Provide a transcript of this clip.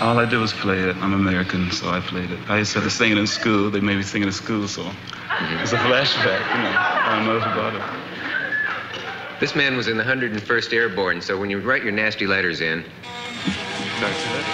All I did was play it. I'm American, so I played it. I used to have to sing it in school. They made me sing it in school, so it's a flashback, you know. I don't know about it. This man was in the 101st Airborne, so when you write your nasty letters in, That's